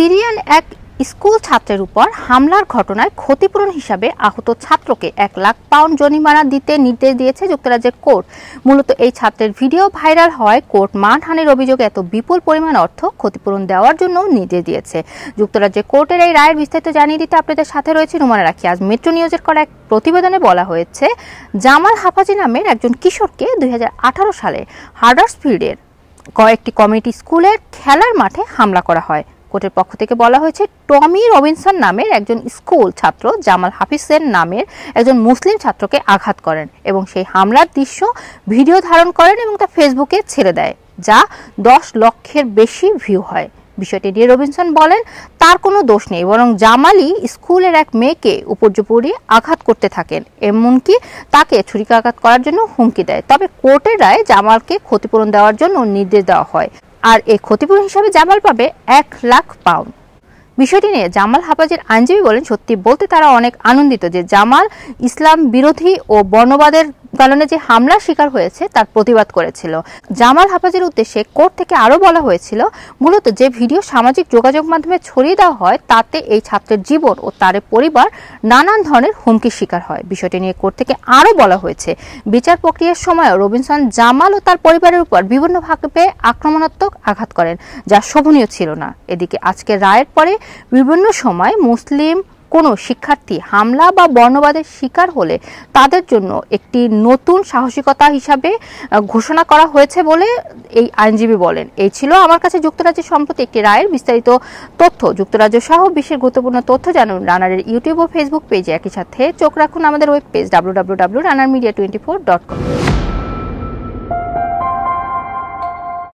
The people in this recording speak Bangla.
সিরিয়ান এক স্কুল ছাত্রের উপর হামলার ঘটনায় ক্ষতিপূরণ হিসাবে আহত ছাত্রকে এক লাখ পাউন্ড জরিমানা দিতে নির্দেশ দিয়েছে যুক্তরাজ্যের কোর্ট। মূলত এই ছাত্রের ভিডিও ভাইরাল হয় কোর্ট মানহানির অভিযোগে এত বিপুল পরিমাণ অর্থ ক্ষতিপূরণ দেওয়ার জন্য নির্দেশ দিয়েছে। যুক্তরাজ্যের কোর্টের এই রায়ের বিস্তারিত জানিয়ে দিতে আপনাদের সাথে রয়েছে রুমানা রাখি। আজ মেট্রো নিউজের করা এক প্রতিবেদনে বলা হয়েছে, জামাল হাফাজি নামের একজন কিশোরকে দুই হাজার আঠারো সালে হার্ডার্সফিল্ডের কয়েকটি কমিউনিটি স্কুলের খেলার মাঠে হামলা করা হয়। কোর্টের পক্ষ থেকে বলা হয়েছে, টমি রবিনসন নামের একজন স্কুল ছাত্র জামাল হাফিজের নামের একজন মুসলিম ছাত্রকে আঘাত করেন এবং সেই হামলার দৃশ্য ভিডিও ধারণ করেন এবং তা ফেসবুকে ছেড়ে দেয়, যা দশ লক্ষের বেশি ভিউ হয়। বিষয়টি নিয়ে রবিনসন বলেন, তার কোনো দোষ নেই, বরং জামালি স্কুলের এক মেয়েকে উপর্যুপরি আঘাত করতে থাকেন, এমনকি তাকে ছুরিকাঘাত করার জন্য হুমকি দেয়। তবে কোর্টের রায় জামালকে ক্ষতিপূরণ দেওয়ার জন্য নির্দেশ দেওয়া হয়। আর এই ক্ষতিপূরণ হিসাবে জামাল পাবে এক লাখ পাউন্ড। বিষয়টি নিয়ে জামাল হাফাজের আইনজীবী বলেন, সত্যি বলতে তারা অনেক আনন্দিত যে জামাল ইসলাম বিরোধী ও বর্ণবাদের কারণে যে হামলার শিকার হয়েছে, তার প্রতিবাদ করেছিল। জামাল হাফাজের উদ্দেশ্যে কোর্ট থেকে আরও বলা হয়েছিল, মূলত যে ভিডিও সামাজিক যোগাযোগ মাধ্যমে ছড়িয়ে দেওয়া হয়, তাতে এই ছাত্রের জীবন ও তার পরিবার নানান ধরনের হুমকির শিকার হয়। বিষয়টি নিয়ে কোর্ট থেকে আরও বলা হয়েছে। বিচার প্রক্রিয়ার সময় রবিনসন জামাল ও তার পরিবারের উপর বিভিন্নভাবে আক্রমণাত্মক আঘাত করেন, যা শোভনীয় ছিল না। এদিকে আজকে রায়ের পরে বিভিন্ন সময় মুসলিম কোনো শিক্ষার্থী হামলা বা বর্ণবাদের শিকার হলে তাদের জন্য একটি নতুন সাহসিকতা হিসাবে ঘোষণা করা হয়েছে বলে এই আইনজীবী বলেন। এই ছিল আমার কাছে যুক্তরাজ্যের সম্প্রতি একটি রায়ের বিস্তারিত তথ্য। যুক্তরাজ্য সহ বিশ্বের গুরুত্বপূর্ণ তথ্য জানুন রানারের ইউটিউব ও ফেসবুক পেজে। একই সাথে চোখ রাখুন আমাদের web page W W W runner media twenty four dot com